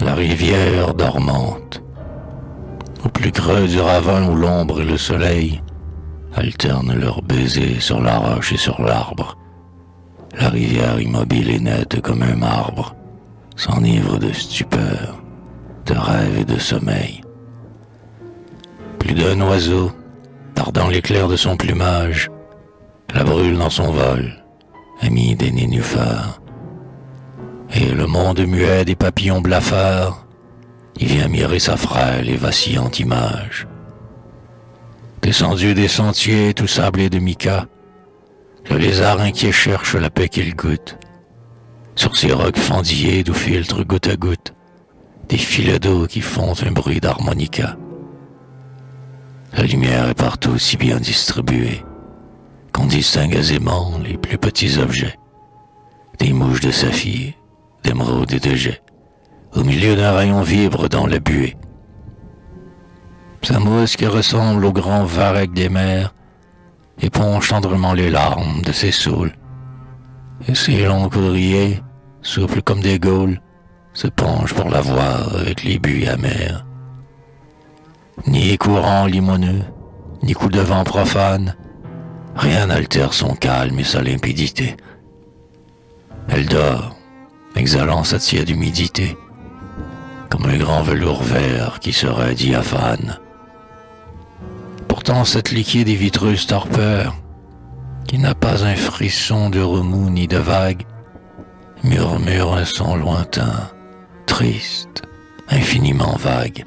La rivière dormante, au plus creux du ravin où l'ombre et le soleil alternent leurs baisers sur la roche et sur l'arbre. La rivière immobile et nette comme un marbre s'enivre de stupeur, de rêve et de sommeil. Plus d'un oiseau, tardant l'éclair de son plumage, la brûle dans son vol, ami des nénuphars. Et le monde muet des papillons blafards, y vient mirer sa frêle et vacillante image. Descendu des sentiers tout sablés de mica, le lézard inquiet cherche la paix qu'il goûte. Sur ces rocs fendillés d'où filtrent goutte à goutte des filets d'eau qui font un bruit d'harmonica. La lumière est partout si bien distribuée qu'on distingue aisément les plus petits objets. Des mouches de saphir, d'émeraude et de jet, au milieu d'un rayon vibre dans la buée. Sa mousse qui ressemble au grand varech des mers éponge tendrement les larmes de ses saules. Et ses longs courriers, souples comme des gaules, se penchent pour la voir avec les buis amers. Ni courant limoneux, ni coup de vent profane, rien n'altère son calme et sa limpidité. Elle dort, exhalant sa tiède humidité, comme un grand velours vert qui serait diaphane. Pourtant cette liquide et vitreuse torpeur, qui n'a pas un frisson de remous ni de vague, murmure un son lointain, triste, infiniment vague,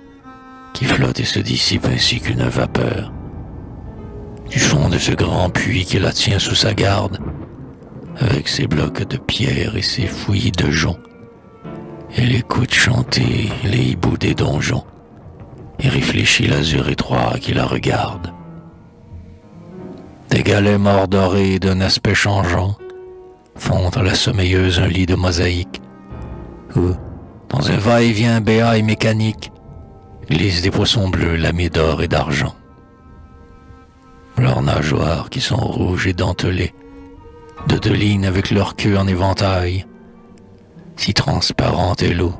qui flotte et se dissipe ainsi qu'une vapeur. Du fond de ce grand puits qui la tient sous sa garde, avec ses blocs de pierre et ses fouillis de joncs, elle écoute chanter les hiboux des donjons et réfléchit l'azur étroit qui la regarde. Des galets morts dorés d'un aspect changeant font à la sommeilleuse un lit de mosaïque, où, dans un va-et-vient béat et mécanique, glissent des poissons bleus lamés d'or et d'argent. Leurs nageoires qui sont rouges et dentelées, de deux lignes avec leur queue en éventail, si transparente est l'eau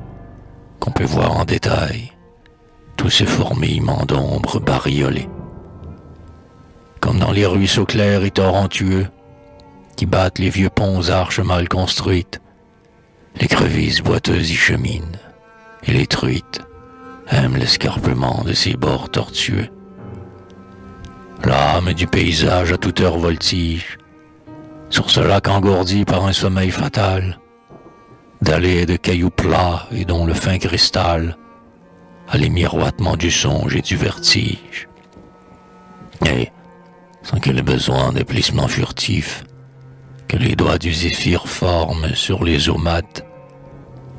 qu'on peut voir en détail tous ces fourmillements d'ombre bariolés. Comme dans les ruisseaux clairs et torrentueux qui battent les vieux ponts arches mal construites, les crevisses boiteuses y cheminent, et les truites aiment l'escarpement de ces bords tortueux. L'âme du paysage à toute heure voltige, sur ce lac engourdi par un sommeil fatal, d'allées de cailloux plats et dont le fin cristal à les miroitements du songe et du vertige. Et, sans que le besoin des plissements furtifs que les doigts du zéphyr forment sur les eaux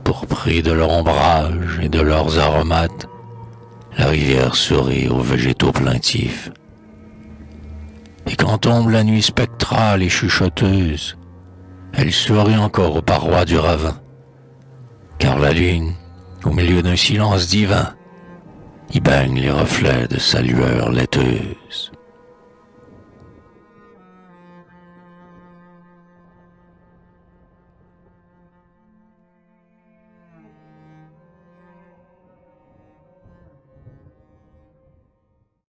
pour prix de leur ombrage et de leurs aromates, la rivière sourit aux végétaux plaintifs. Quand tombe la nuit spectrale et chuchoteuse, elle sourit encore aux parois du ravin, car la lune, au milieu d'un silence divin, y baigne les reflets de sa lueur laiteuse.